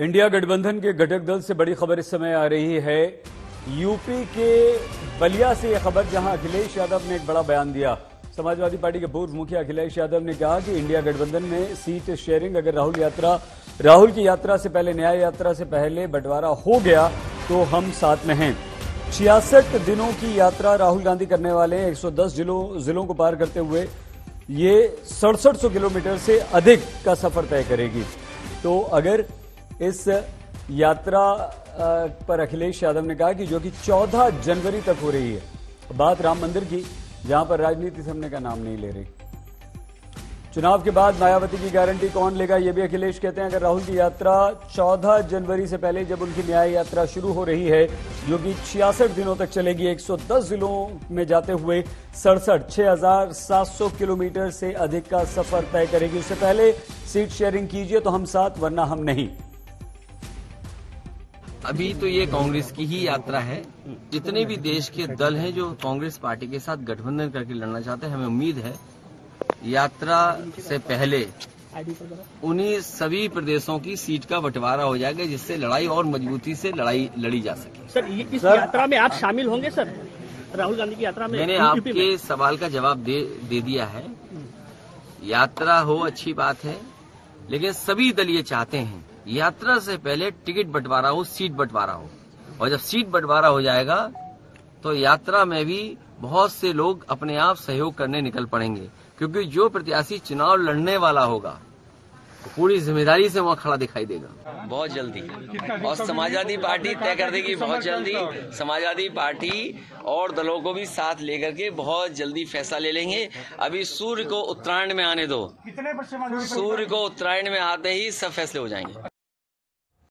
India गठबंधन के घटक दल से बड़ी खबर इस समय आ रही है। यूपी के बलिया से यह खबर, जहाँ अखिलेश यादव ने एक बड़ा बयान दिया। समाजवादी पार्टी के पूर्व मुखिया अखिलेश यादव ने कहा कि इंडिया गठबंधन में सीट शेयरिंग, अगर राहुल यात्रा, राहुल की यात्रा से पहले, न्याय यात्रा से पहले बंटवारा हो गया तो हम साथ में हैं। छियासठ दिनों की यात्रा राहुल गांधी करने वाले हैं। 110 जिलों जिलों को पार करते हुए ये सड़सठ किलोमीटर से अधिक का सफ़र तय करेगी। तो अगर इस यात्रा पर अखिलेश यादव ने कहा कि जो कि 14 जनवरी तक हो रही है। बात राम मंदिर की जहाँ पर राजनीति थमने का नाम नहीं ले रही। चुनाव के बाद मायावती की गारंटी कौन लेगा यह भी अखिलेश कहते हैं। अगर राहुल की यात्रा 14 जनवरी से पहले जब उनकी न्याय यात्रा शुरू हो रही है जो कि छियासठ दिनों तक चलेगी 110 जिलों में जाते हुए सड़सठ 6,700 किलोमीटर से अधिक का सफ़र तय करेगी। उससे पहले सीट शेयरिंग कीजिए तो हम साथ वरना हम नहीं। अभी तो ये कांग्रेस की ही यात्रा है। जितने भी देश के दल हैं जो कांग्रेस पार्टी के साथ गठबंधन करके लड़ना चाहते हैं हमें उम्मीद है यात्रा से पहले उन्हीं सभी प्रदेशों की सीट का बंटवारा हो जाएगा जिससे लड़ाई और मजबूती से लड़ाई लड़ी जा सके। सर ये इस यात्रा में आप शामिल होंगे सर? राहुल गांधी की यात्रा में मैंने यूपी में? आपके सवाल का जवाब दे दे दिया है। यात्रा हो अच्छी बात है लेकिन सभी दल ये चाहते हैं यात्रा से पहले टिकट बंटवारा हो सीट बंटवारा हो। और जब सीट बंटवारा हो जाएगा तो यात्रा में भी बहुत से लोग अपने आप सहयोग करने निकल पड़ेंगे। क्योंकि जो प्रत्याशी चुनाव लड़ने वाला होगा पूरी ज़िम्मेदारी से वहाँ खड़ा दिखाई देगा। बहुत जल्दी। और समाजवादी पार्टी तय कर देगी बहुत जल्दी। समाजवादी पार्टी और दलों को भी साथ लेकर के बहुत जल्दी फैसला ले लेंगे। अभी सूर्य को उत्तरायण में आने दो। सूर्य को उत्तरायण में आते ही सब फैसले हो जाएँगे।